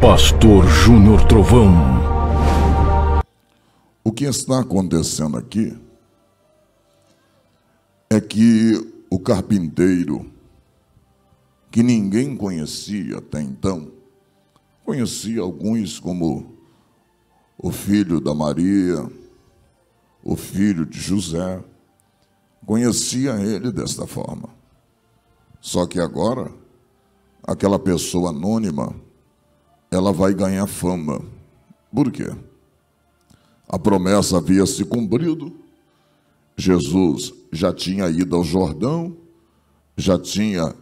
Pastor Júnior Trovão. O que está acontecendo aqui é que o carpinteiro, que ninguém conhecia até então, conhecia alguns como o filho da Maria, o filho de José, conhecia ele desta forma. Só que agora, aquela pessoa anônima, ela vai ganhar fama. Por quê? A promessa havia se cumprido, Jesus já tinha ido ao Jordão, já tinha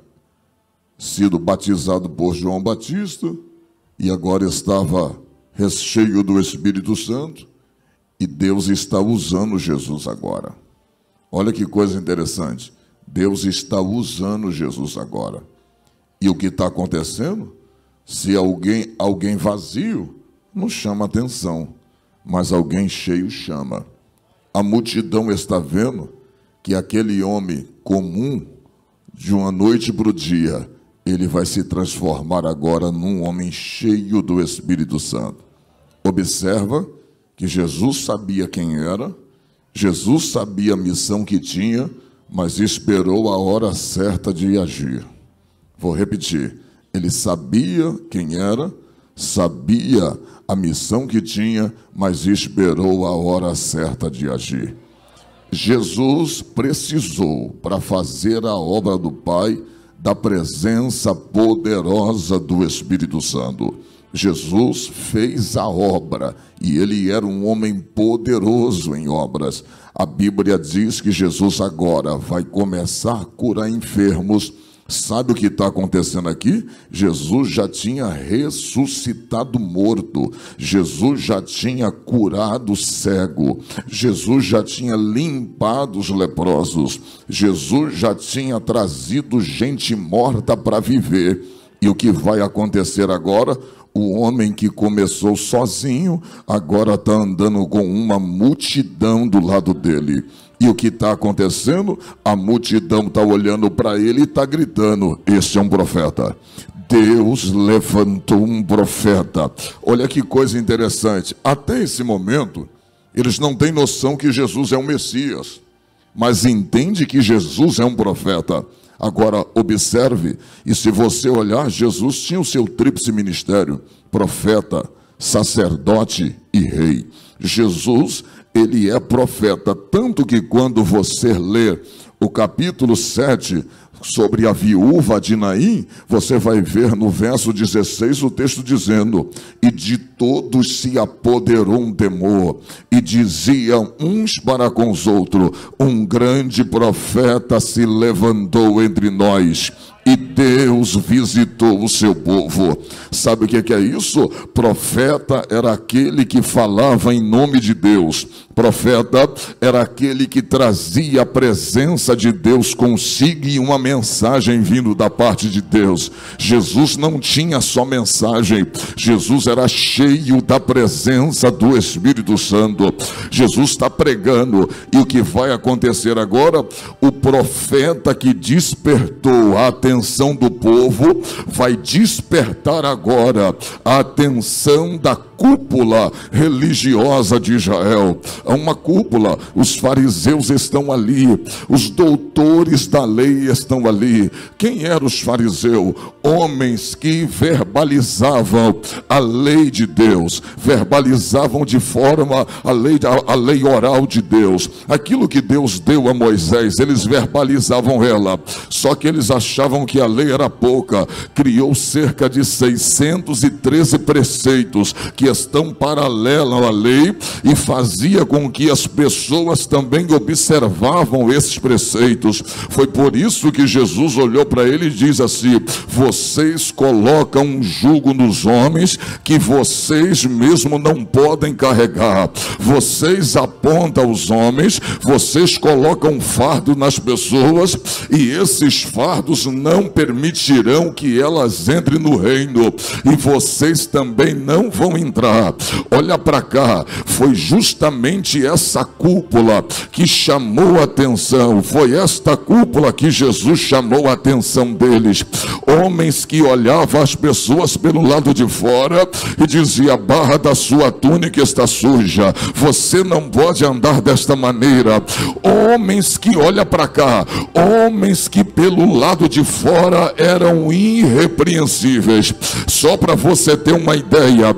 sido batizado por João Batista e agora estava recheio do Espírito Santo e Deus está usando Jesus agora. Olha que coisa interessante. Deus está usando Jesus agora. E o que está acontecendo? Se alguém, alguém vazio, não chama atenção, mas alguém cheio chama. A multidão está vendo que aquele homem comum, de uma noite para o dia, ele vai se transformar agora num homem cheio do Espírito Santo. Observa que Jesus sabia quem era, Jesus sabia a missão que tinha, mas esperou a hora certa de agir. Vou repetir ele sabia quem era, sabia a missão que tinha, mas esperou a hora certa de agir. Jesus precisou, para fazer a obra do Pai, da presença poderosa do Espírito Santo. Jesus fez a obra e ele era um homem poderoso em obras. A Bíblia diz que Jesus agora vai começar a curar enfermos Sabe o que está acontecendo aqui? Jesus já tinha ressuscitado morto, Jesus já tinha curado cego, Jesus já tinha limpado os leprosos, Jesus já tinha trazido gente morta para viver. E o que vai acontecer agora? O homem que começou sozinho, agora está andando com uma multidão do lado dele. E o que está acontecendo? A multidão está olhando para ele e está gritando: Este é um profeta. Deus levantou um profeta. Olha que coisa interessante. Até esse momento, eles não têm noção que Jesus é um Messias, mas entende que Jesus é um profeta. Agora, observe, e se você olhar, Jesus tinha o seu tríplice ministério: profeta, sacerdote e rei. Jesus ele é profeta. Tanto que quando você lê o capítulo 7 sobre a viúva de Naim, você vai ver no verso 16 o texto dizendo: E de todos se apoderou um temor, e diziam uns para com os outros: Um grande profeta se levantou entre nós e Deus visitou o seu povo. Sabe o que é isso? Profeta era aquele que falava em nome de Deus. Profeta era aquele que trazia a presença de Deus consigo e uma mensagem vindo da parte de Deus. Jesus não tinha só mensagem, Jesus era cheio da presença do Espírito Santo. Jesus está pregando, e o que vai acontecer agora? O profeta que despertou a atenção do povo, vai despertar agora a atenção da cúpula religiosa de Israel. Há uma cúpula, os fariseus estão ali, os doutores da lei estão ali. Quem eram os fariseus? Homens que verbalizavam a lei de Deus, verbalizavam de forma a lei, a, a lei oral de Deus. Aquilo que Deus deu a Moisés, eles verbalizavam ela. Só que eles achavam que a lei era pouca. Criou cerca de 613 preceitos que questão paralela à lei e fazia com que as pessoas também observavam esses preceitos. Foi por isso que Jesus olhou para ele e diz assim: Vocês colocam um jugo nos homens que vocês mesmo não podem carregar. Vocês apontam os homens, vocês colocam um fardo nas pessoas e esses fardos não permitirão que elas entrem no reino e vocês também não vão entrar entrar. Olha para cá, foi justamente essa cúpula que chamou a atenção, foi esta cúpula que Jesus chamou a atenção deles. Homens que olhavam as pessoas pelo lado de fora e dizia: a barra da sua túnica está suja, você não pode andar desta maneira. Homens que olha para cá, homens que pelo lado de fora eram irrepreensíveis. Só para você ter uma ideia,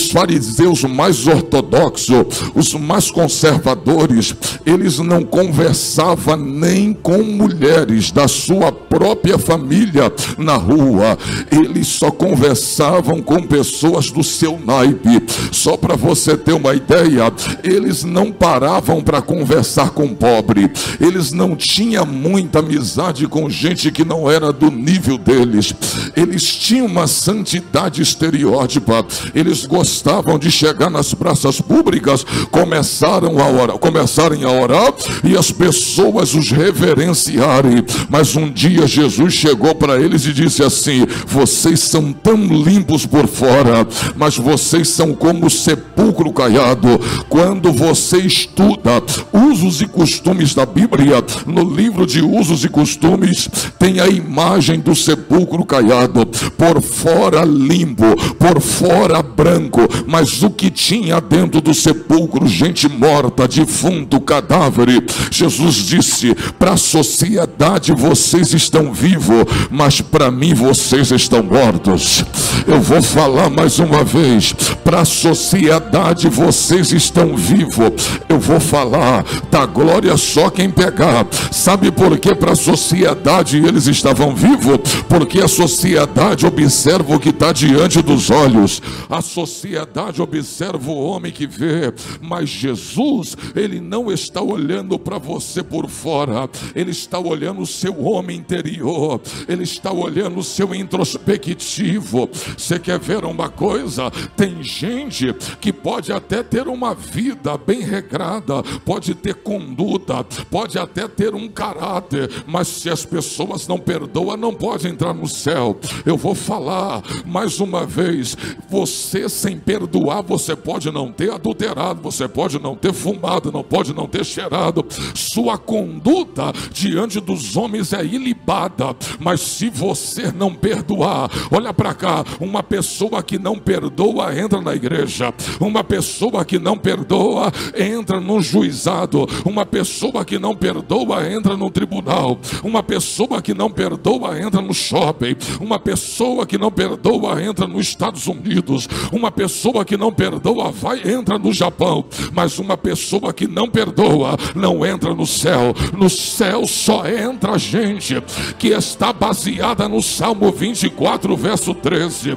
os fariseus mais ortodoxos, os mais conservadores, eles não conversavam nem com mulheres da sua própria família na rua, eles só conversavam com pessoas do seu naipe. Só para você ter uma ideia, eles não paravam para conversar com pobre, eles não tinham muita amizade com gente que não era do nível deles, eles tinham uma santidade estereótipa, eles gostavam de chegar nas praças públicas, começaram a orar, começarem a orar e as pessoas os reverenciarem. Mas um dia Jesus chegou para eles e disse assim: Vocês são tão limpos por fora, mas vocês são como sepulcro caiado. Quando você estuda usos e costumes da Bíblia, no livro de usos e costumes, tem a imagem do sepulcro caiado, por fora limpo, por fora branco, mas o que tinha dentro do sepulcro, gente morta, defunto, cadáver. Jesus disse: para a sociedade vocês estão vivos, mas para mim vocês estão mortos. Eu vou falar mais uma vez: para a sociedade vocês estão vivos. Eu vou falar da glória só quem pegar. Sabe por que para a sociedade eles estavam vivos? Porque a sociedade observa o que está diante dos olhos. A sociedade observa o homem que vê, mas Jesus, ele não está olhando para você por fora, ele está olhando o seu homem interior, ele está olhando o seu introspectivo. Você quer ver uma coisa? Tem gente que pode até ter uma vida bem regrada, pode ter conduta, pode até ter um caráter, mas se as pessoas não perdoam, não pode entrar no céu. Eu vou falar mais uma vez: você sem perdoar, você pode não ter adulterado, você pode não ter fumado, não pode não ter cheirado. Sua conduta diante dos homens é ilibada, mas se você não perdoar, olha para cá, uma pessoa que não perdoa entra na igreja, uma pessoa que não perdoa entra no juizado, uma pessoa que não perdoa entra no tribunal, uma pessoa que não perdoa entra no shopping, uma pessoa que não perdoa entra nos Estados Unidos, uma pessoa que não perdoa vai entra no Japão, mas uma pessoa que não perdoa não entra no céu. No céu só entra gente que está baseada no Salmo 24, verso 13.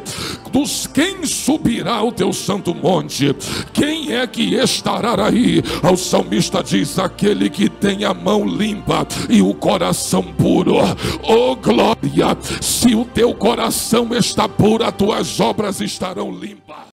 Dos quem subirá o teu santo monte? Quem é que estará aí? O salmista diz: aquele que tem a mão limpa e o coração puro. Oh glória! Se o teu coração está puro, as tuas obras estarão limpas.